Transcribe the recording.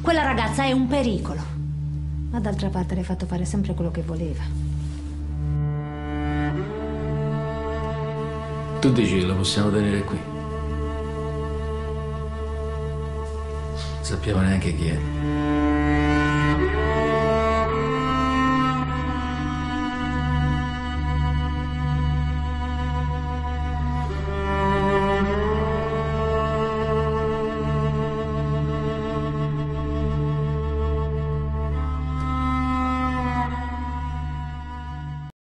Quella ragazza è un pericolo. Ma d'altra parte le hai fatto fare sempre quello che voleva. Tu dici che la possiamo tenere qui? Non sappiamo neanche chi è.